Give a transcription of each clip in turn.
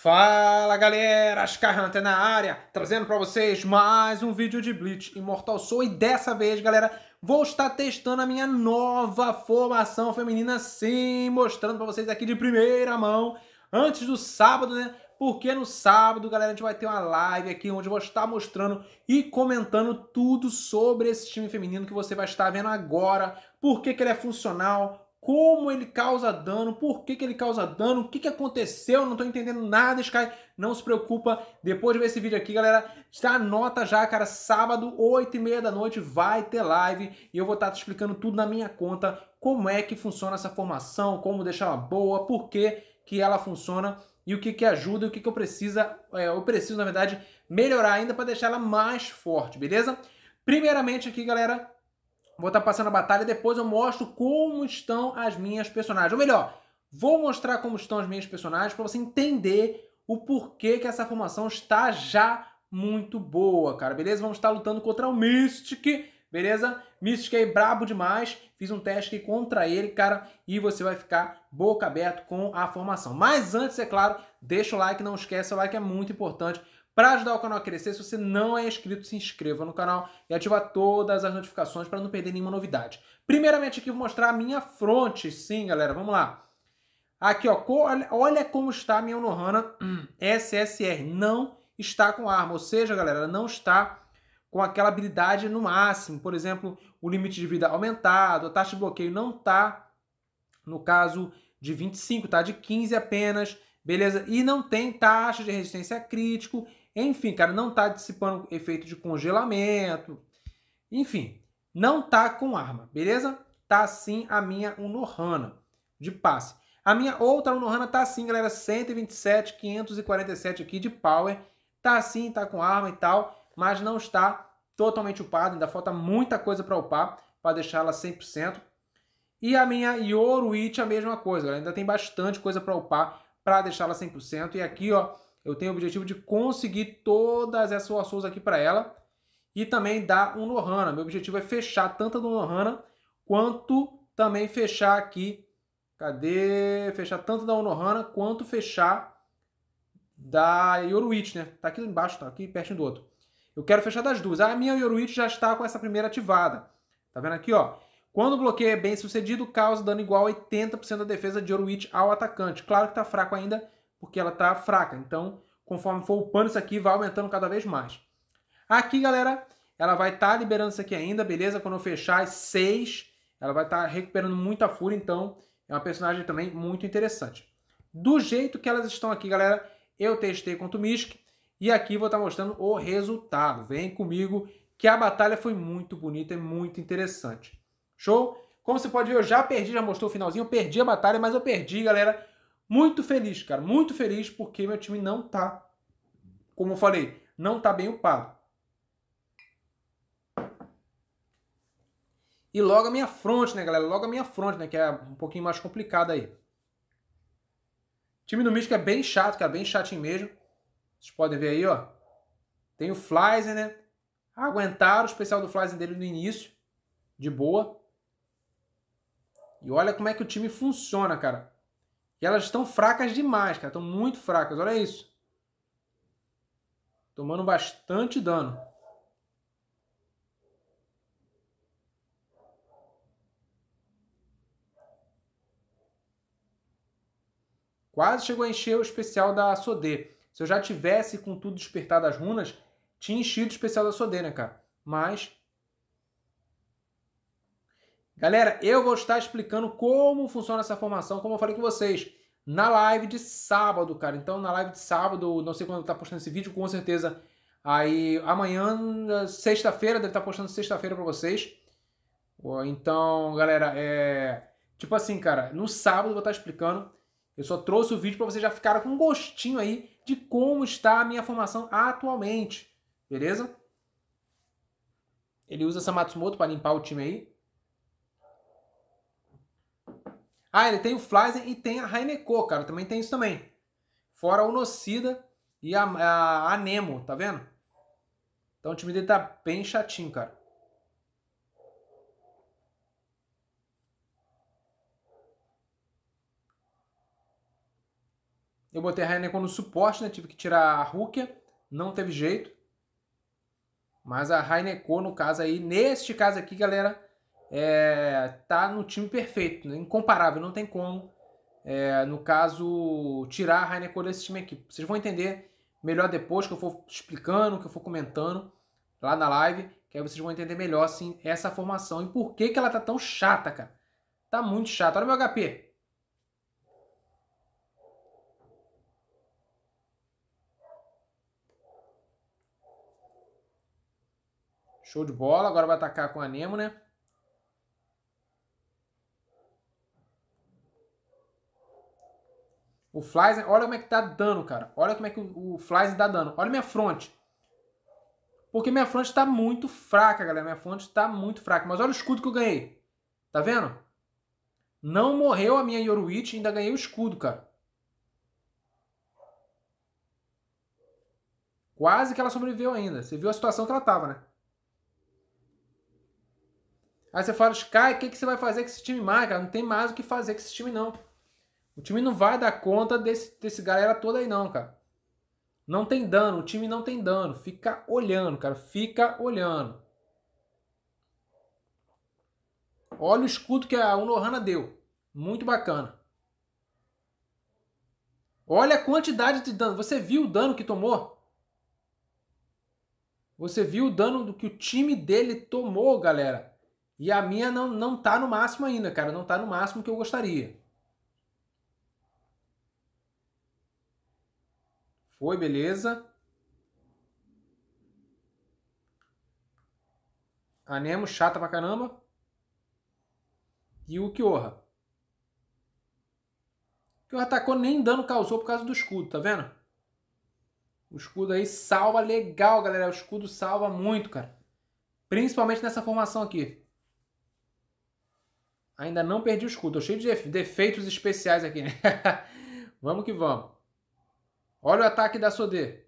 Fala galera, Ascar Hunter na área, trazendo para vocês mais um vídeo de Bleach Immortal Soul e dessa vez, galera, vou estar testando a minha nova formação feminina, sim, mostrando para vocês aqui de primeira mão, antes do sábado, né? Porque no sábado, galera, a gente vai ter uma live aqui onde eu vou estar mostrando e comentando tudo sobre esse time feminino que você vai estar vendo agora, por que, que ele é funcional, como ele causa dano, por que, que ele causa dano, o que, que aconteceu, não tô entendendo nada, Sky. Não se preocupa, depois de ver esse vídeo aqui, galera, já anota já, cara, sábado, 8 e meia da noite, vai ter live e eu vou estar te explicando tudo na minha conta, como é que funciona essa formação, como deixar ela boa, por que, que ela funciona e o que, que ajuda e o que, que eu, precisa, é, eu preciso, na verdade, melhorar ainda para deixar ela mais forte, beleza? Primeiramente aqui, galera, Vou estar tá passando a batalha e depois eu mostro como estão as minhas personagens. Ou melhor, vou mostrar como estão as minhas personagens para você entender o porquê que essa formação está já muito boa, cara. Beleza? Vamos estar lutando contra o Mystic, beleza? Mystic aí brabo demais. Fiz um teste aqui contra ele, cara, e você vai ficar boca aberta com a formação. Mas antes, é claro, deixa o like, não esquece, o like é muito importante para ajudar o canal a crescer, se você não é inscrito, se inscreva no canal e ativa todas as notificações para não perder nenhuma novidade. Primeiramente aqui vou mostrar a minha fronte, sim, galera, vamos lá. Aqui, ó, olha como está a minha Unohana SSR, não está com arma, ou seja, galera, não está com aquela habilidade no máximo, por exemplo, o limite de vida aumentado, a taxa de bloqueio não está, no caso de 25, tá de 15 apenas, beleza? E não tem taxa de resistência crítico enfim, cara, não tá dissipando efeito de congelamento. Enfim, não tá com arma, beleza? Tá sim a minha Unohana de passe. A minha outra Unohana tá assim, galera, 127, 547 aqui de power. Tá assim, tá com arma e tal, mas não está totalmente upado, ainda falta muita coisa para upar, para deixar ela 100%. E a minha Yoruichi a mesma coisa, galera, ainda tem bastante coisa para upar para deixá-la 100%. E aqui, ó, eu tenho o objetivo de conseguir todas essas Warsouls aqui para ela e também dar um Nohana. Meu objetivo é fechar tanto do Nohana quanto também fechar aqui. Cadê? Fechar tanto da Unohana quanto fechar da Yoruichi, né? Tá aqui embaixo, tá aqui pertinho do outro. Eu quero fechar das duas. A minha Yoruichi já está com essa primeira ativada. Tá vendo aqui, ó? Quando o bloqueio é bem sucedido, causa dano igual a 80% da defesa de Yoruichi ao atacante. Claro que tá fraco ainda, porque ela está fraca. Então, conforme for upando isso aqui, vai aumentando cada vez mais. Aqui, galera, ela vai estar tá liberando isso aqui ainda, beleza? Quando eu fechar as 6, ela vai estar tá recuperando muita fúria, então é uma personagem também muito interessante. Do jeito que elas estão aqui, galera, eu testei contra o Misk e aqui vou estar tá mostrando o resultado. Vem comigo que a batalha foi muito bonita e muito interessante. Show? Como você pode ver, eu já perdi, já mostrou o finalzinho, eu perdi a batalha, mas eu perdi, galera, muito feliz, cara, muito feliz porque meu time não tá, como eu falei, não tá bem upado. E logo a minha fronte, né, galera? Logo a minha fronte, né, que é um pouquinho mais complicada aí. O time do Místico é bem chato, cara, bem chatinho mesmo. Vocês podem ver aí, ó. Tem o Flyzen, né? Aguentaram o especial do Flyzen dele no início, de boa. E olha como é que o time funciona, cara. E elas estão fracas demais, cara. Estão muito fracas. Olha isso. Tomando bastante dano. Quase chegou a encher o especial da Sodê. Se eu já tivesse com tudo despertado as runas, tinha enchido o especial da Sodê, né, cara? Mas Galera, eu vou estar explicando como funciona essa formação, como eu falei com vocês, na live de sábado, cara. Então, na live de sábado, não sei quando tá postando esse vídeo, com certeza aí amanhã, sexta-feira, deve estar tá postando sexta-feira para vocês. Então, galera, é tipo assim, cara, no sábado eu vou estar explicando. Eu só trouxe o vídeo para vocês já ficarem com um gostinho aí de como está a minha formação atualmente, beleza? Ele usa essa Matsumoto para limpar o time aí. Ah, ele tem o Flyzen e tem a Raineko, cara. Também tem isso também. Fora o Nocida e a, a, a Nemo, tá vendo? Então o time dele tá bem chatinho, cara. Eu botei a Rainekon no suporte, né? Tive que tirar a Rukia. Não teve jeito. Mas a Rainekon, no caso aí, neste caso aqui, galera, é, tá no time perfeito, né? incomparável, não tem como, é, no caso, tirar a Rainekon desse time aqui. Vocês vão entender melhor depois que eu for explicando, que eu for comentando lá na live, que aí vocês vão entender melhor, assim, essa formação e por que, que ela tá tão chata, cara. Tá muito chata. Olha meu HP. Show de bola. Agora vai atacar com a Nemo, né? O Flies, olha como é que tá dano, cara. Olha como é que o, o Flies dá dano. Olha minha fronte. Porque minha fronte tá muito fraca, galera. Minha fronte tá muito fraca. Mas olha o escudo que eu ganhei. Tá vendo? Não morreu a minha Yoruichi, ainda ganhei o escudo, cara. Quase que ela sobreviveu ainda. Você viu a situação que ela tava, né? Aí você fala, Sky, o que, que você vai fazer com esse time mais, cara? Não tem mais o que fazer com esse time, não. O time não vai dar conta desse, desse galera toda aí, não, cara. Não tem dano, o time não tem dano. Fica olhando, cara. Fica olhando. Olha o escudo que a Unohana deu. Muito bacana. Olha a quantidade de dano. Você viu o dano que tomou? Você viu o dano do que o time dele tomou, galera. E a minha não, não tá no máximo ainda, cara. Não tá no máximo que eu gostaria. Foi, beleza. A Nemo, chata pra caramba. E o Kyoha. O Kyoha atacou nem dano causou por causa do escudo, tá vendo? O escudo aí salva legal, galera. O escudo salva muito, cara. Principalmente nessa formação aqui. Ainda não perdi o escudo. Tô cheio de defeitos especiais aqui, né? vamos que vamos. Olha o ataque da Sodê.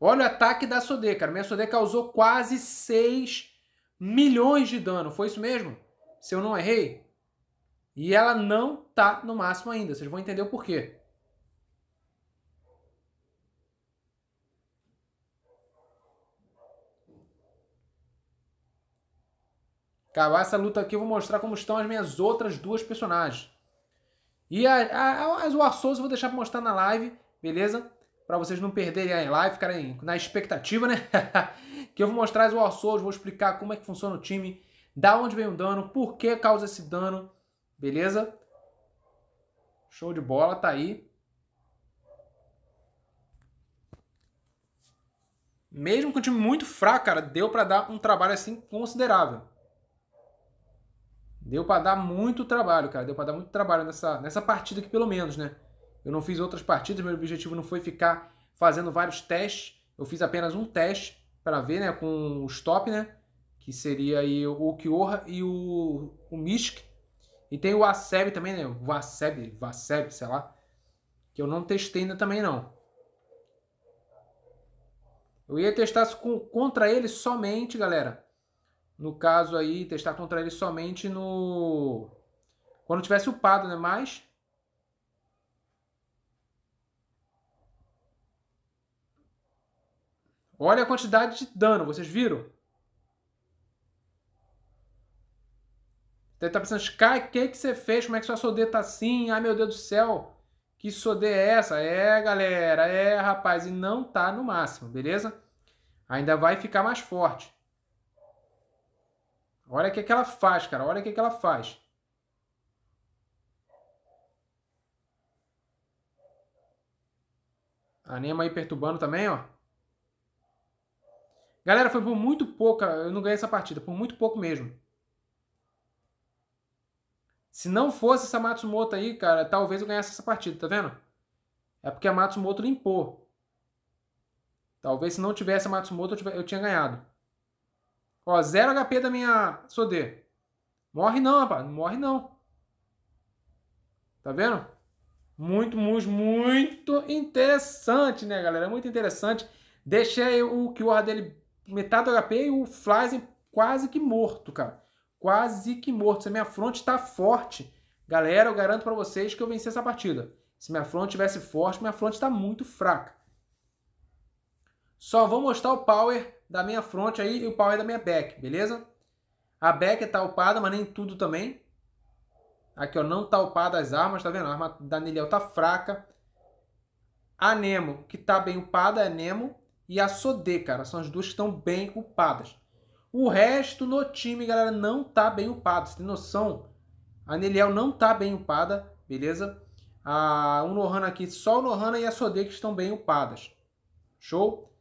Olha o ataque da Sodê, cara. Minha Sodê causou quase 6 milhões de dano. Foi isso mesmo? Se eu não errei? E ela não tá no máximo ainda. Vocês vão entender o porquê. Acabar essa luta aqui, eu vou mostrar como estão as minhas outras duas personagens. E a, a, as War Souls eu vou deixar para mostrar na live, beleza? Para vocês não perderem a live, ficarem na expectativa, né? que eu vou mostrar as War Souls, vou explicar como é que funciona o time, da onde vem o dano, por que causa esse dano, beleza? Show de bola, tá aí. Mesmo com um time muito fraco, cara, deu para dar um trabalho assim considerável. Deu para dar muito trabalho, cara. Deu para dar muito trabalho nessa, nessa partida aqui, pelo menos, né? Eu não fiz outras partidas, meu objetivo não foi ficar fazendo vários testes. Eu fiz apenas um teste para ver, né? Com o stop, né? Que seria aí o Kyorra e o, o Misk. E tem o Aseb também, né? O Vaseb, Vaseb, sei lá. Que eu não testei ainda também, não. Eu ia testar com, contra ele somente, galera no caso aí, testar contra ele somente no... Quando tivesse upado, né? Mas... Olha a quantidade de dano, vocês viram? Você tá pensando, Sky, o que, que você fez? Como é que sua Sodê tá assim? Ai, meu Deus do céu. Que Sodê é essa? É, galera, é, rapaz. E não tá no máximo, beleza? Ainda vai ficar mais forte. Olha o que, que ela faz, cara. Olha o que, que ela faz. A Nema aí perturbando também, ó. Galera, foi por muito pouco. Eu não ganhei essa partida. Por muito pouco mesmo. Se não fosse essa Matsumoto aí, cara, talvez eu ganhasse essa partida, tá vendo? É porque a Matsumoto limpou. Talvez se não tivesse a Matsumoto eu tinha ganhado. Ó, 0 HP da minha Sodê. Morre não, rapaz. Não morre não. Tá vendo? Muito, muito, muito interessante, né, galera? Muito interessante. Deixei o QR dele metade do HP e o Flyzen quase que morto, cara. Quase que morto. Se a minha fronte tá forte, galera, eu garanto para vocês que eu venci essa partida. Se minha front tivesse forte, minha front está muito fraca. Só vou mostrar o power da minha front aí e o power da minha back, beleza? A back está upada, mas nem tudo também. Aqui, ó, não tá upada as armas, tá vendo? A arma da Niliel tá fraca. A Nemo, que tá bem upada, é Nemo. E a Sodê, cara, são as duas que estão bem upadas. O resto no time, galera, não tá bem upado. Você tem noção? A Niliel não tá bem upada, beleza? A Unohana aqui, só o Nohana e a Sodê que estão bem upadas. Show?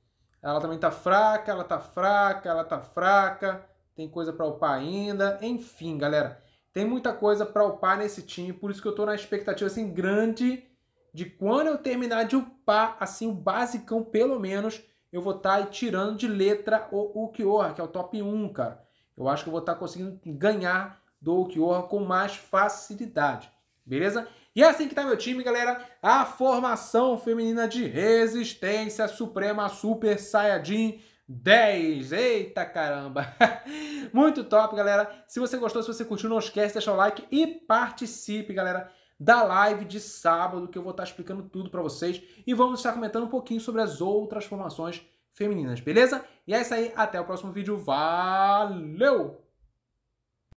Ela também tá fraca, ela tá fraca, ela tá fraca. Tem coisa para upar ainda. Enfim, galera. Tem muita coisa para upar nesse time, por isso que eu tô na expectativa assim grande de quando eu terminar de upar assim o basicão pelo menos, eu vou estar tá tirando de letra o Ukiora, que é o top 1, cara. Eu acho que eu vou estar tá conseguindo ganhar do Ukiora com mais facilidade. Beleza? E é assim que tá meu time, galera. A formação feminina de resistência suprema super saiyajin 10. Eita caramba! Muito top, galera. Se você gostou, se você curtiu, não esquece de deixar o like e participe, galera, da live de sábado, que eu vou estar explicando tudo para vocês. E vamos estar comentando um pouquinho sobre as outras formações femininas, beleza? E é isso aí, até o próximo vídeo. Valeu!